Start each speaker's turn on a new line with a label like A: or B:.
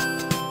A: you